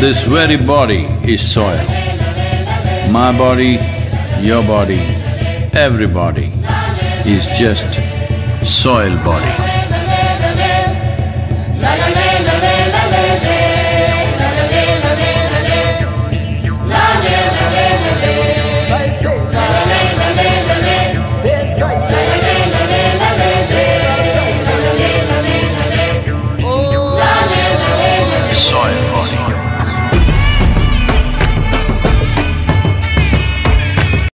This very body is soil. My body, your body, everybody is just soil body.